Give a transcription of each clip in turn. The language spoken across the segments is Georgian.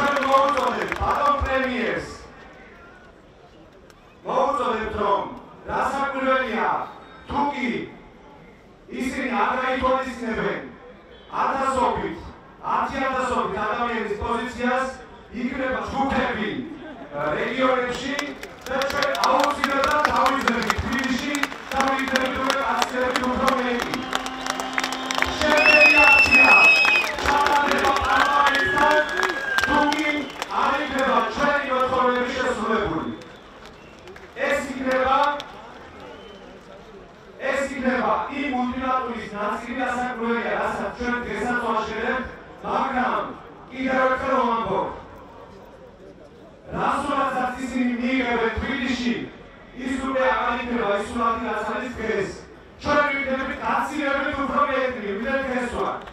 ჩვენ მოუწოდებთ ბატონ პრემიერს. მოუწოდებთ რომ დასაკვირველია. თუ კი ისინი არ გაითვალისწინებენ ათასობით ათიათასობით ადამიანის პოზიციას იქნება ჯგუფები რეგიონებში კიდევ ერთხელ ვამბობ რასულასაც ისინი მიიღებენ თბილისში? ის უკვე აღარ იქნება ის ულადი რაც არის დღეს ჩვენ ვიდრებით გაცილებით უფრო მეტი ვიდრე დღეს ვარ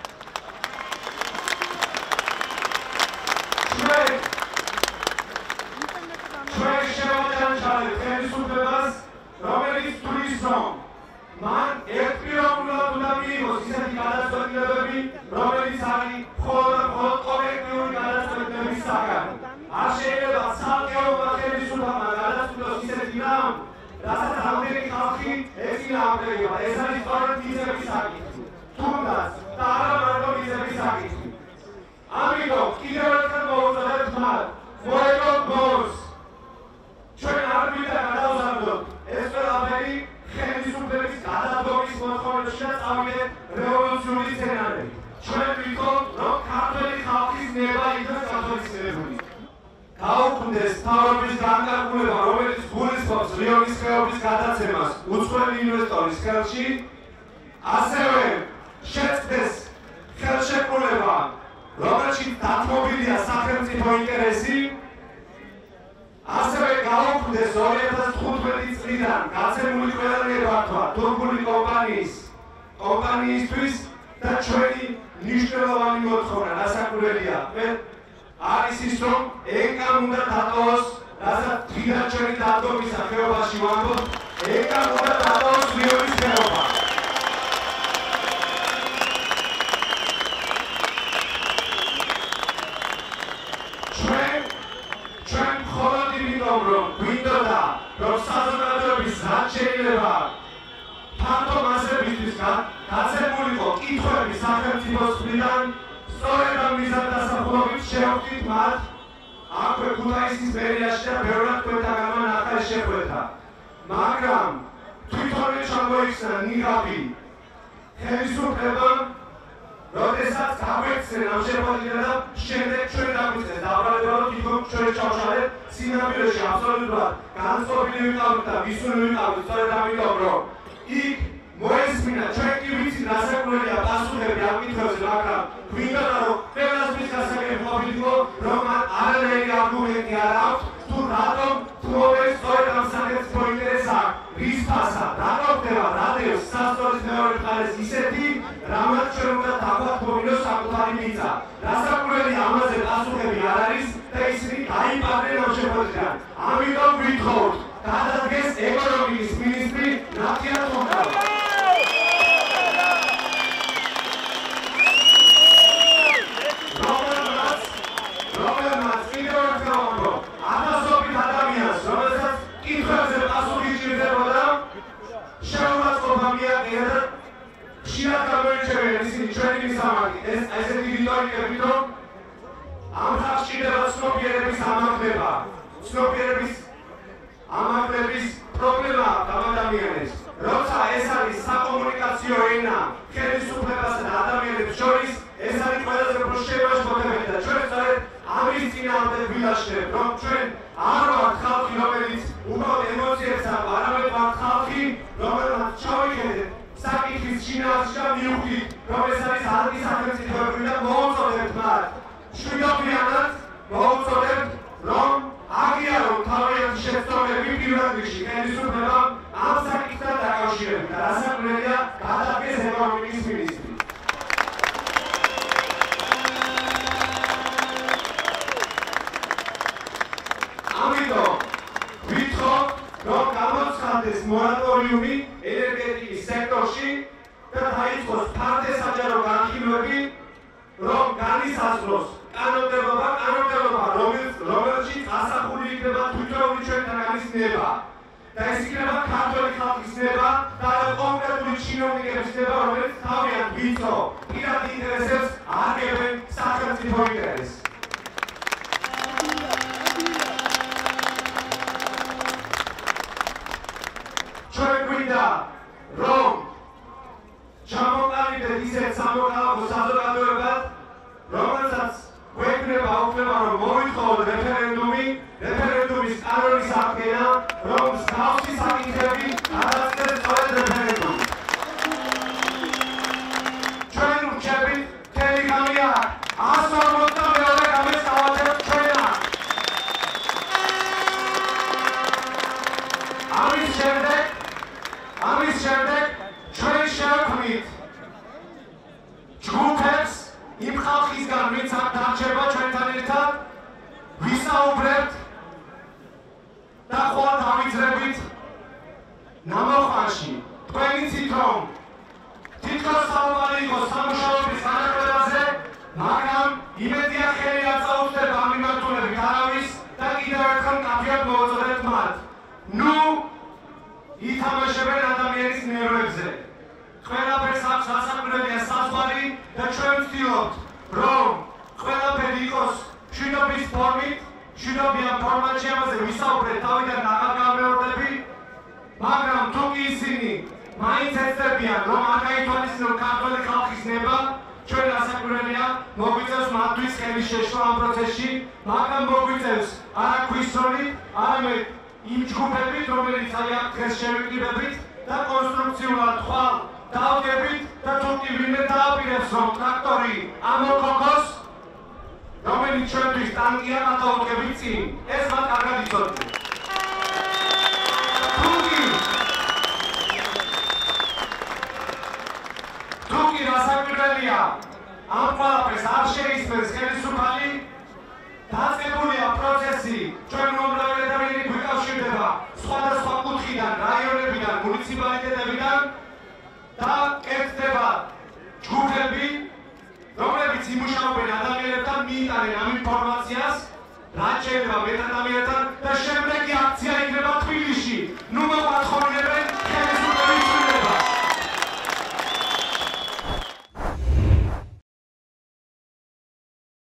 ეწინააღმდეგება. ეს არის სწორედ მიზების საკითხი. თუნდაც და არა მარტო მიზების საკითხი. ამიტომ კიდევ ერთხელ მოუწოდებთ მათ, მოედოთ ბოლოს. ჩვენ არ მინდა გადავზარდოთ ეს ყველაფერი ხელისუფლების გადადგომის მოთხოვნებში და წავიდეთ რევოლუციური სცენარები. ჩვენ ვიტყობთ, რომ ქართული ხალხის ნება იქნება გათვალისწინებული. გაუქმდეს თავების ინვესტორის ხელში, ასევე შეწყდეს ხელშეკრულება, რომელშიც დათმობილია სახელმწიფო ინტერესი, ასევე გაუქმდეს 2015 წლიდან გაცემული ყველანი ებართვა თურქული კომპანიის კომპანიისთვის და ჩვენი მნიშვნელოვანი მოთხოვნა რასაკვირველია მე არის ის რომ ეკა უნდა დატოვოს რასაც თვითონ ჩვენი დატოვის ახეობაში ვამბობ ეკა უნდა დატოვოს რიოვის ხეობა ჩვენ ჩვენ მხოლოდ იმიტომ რომ გვინდოდა რომ საზოგადოების რაც შეიძლება ფართო მასებისთვის გაცემულიყო კითხვები სახელმწიფოს მხრიდან სწორედ ამ მიზნად დასახულობით შევხვდით მათ აქვე ქუთაისის მერიაში და ბევრად თქვენთაგანმა ნახე შეხვეთა. მაგრამ თვითონვე ჩამოიქცა ნიღაბი. ხელისუფლებამ როდესაც გაგვეცენ ამ შეფოთიდან და შემდეგ ჩვენ დაგვიწეს დაბრალება რომ თვითონ ჩვენ ჩავშალეთ სინამდვილეში აბსოლუტურად განწყობილი ვიყავით და ვისუნი ვიყავით სწორედ ამიტომ რომ იქ მოესმინა ჩვენ კი ვიცით რასაკვირველია პასუხები ამ კითხვებზე მაგრამ გვინდა რომ ყველასთვის გასაგები ყოფილიყო რომ არანაირი არგუმენტი არ აქვს სასწორის მეორე მხარეს ისეთი რამაც ჩვენ უნდა დაგვათ მომინოს საკუთარი მიწა. რასაკვირველია ამაზე პასუხები არ არის და ისინი დაიპარდნენ ამ შეფოთიდან ამიტომ ვითხოვთ. გადადგეს ეკონომიკის მინისტრი ნათია თომკავა ხშირად გამოირჩევიან ისინი ჩვენი მისამართი. ეს ესეთი რიტორიკები რომ ამ ხალხშიდება ცნობიერების ამაღლება ცნობიერების ამაღლების პრობლემა ადამიანებს როცა ეს არის საკომუნიკაციო ენა ხელისუფლებასა და ადამიანებს შორის ეს არის ყველაზე უფრო შემაშფოთებელი და ჩვენ სწორედ ამის წინააღმდეგ ვილაშქრებთ რომ ჩვენ არ ვართ ხალხი რომელიც უბრალოდ ემოციებს აქვს არამედ ვართ ხალხი რომელმაც დაკავშირებით და რასაკვირველია გადადგეს ეკონომიკის მინისტრი. ამიტომ ვითხოვ რომ გამოცხადდეს მორატორიუმი ენერგეტიკის სექტორში და დაიწყოს ფართე საჯარო განხილვები, რომ განისაზღვროს კანონმდებლობა, კანონმდებლობა ასახული იქნება თვითონული ჩვენთან განისნება და ეს იქნება ქართული ხალხის ნება და კონკრეტული ჩინოვნიკების ნება, რომელიც თავიანთ ვიცო პირად ინტერესებს აღებენ სახელმწიფო ინტერესს. ჩვენ გვინდა რომ ჩამოყალიბდეთ ისეთ სამოქალაქო საზოგადოებად, რომელსაც გვექნება უფლება რომ მოითხოვოთ რეფერენდუმი, კანონის აღდგენა, რომ მსგავსი საკითხები გადაწყვეტეს სწორედ რეფერენდუმში. ჩვენ ვრჩებით მთელი გამია 152 გამის გავაკეთებთ ჩვენ აქ. ამის შემდეგ ამის შემდეგ ნუ ითამაშებენ ადამიანის ნერვებზე. ყველაფერს აქვს ასაკვირველია საზღვარი და ჩვენ ვცდილობთ, რომ ყველაფერი იყოს შინობის ფორმით, შინობიან ფორმატში ამაზე ვისაუბრეთ თავიდან აღარ მაგრამ თუ ისინი მაინც ეცდებიან, რომ არ გაითვალისწინონ ქართული ხალხის ნება, ჩვენ ასაკვირველია მოგვიწევს მათთვის ხელის შეშლა ამ პროცესში, მაგრამ მოგვიწევს არა ქვისროლით, არამედ იმ ჯგუფებით, რომელიც აი აქ დღეს შევიკრიბებით და კონსტრუქციულად ხვალ დავგებით და თუ კი ვინმე დააპირებს რომ ტრაქტორი ამოქოქოს რომელიც ჩვენთვის ტანკია მათაოქებით წინ. ეს მათ კარგად იცოდნენ თუ კი რასაკვირველია ამ ყველაფერს არ შეისმენს ხელისუფალი დაწყებულია პროცესი. ჩვენ მომრავლე ინფორმაციას რაჩენება მეტ ადამიანთან და შემდეგი აქცია იქნება თბილისში. ნუ მოგვათხოვნი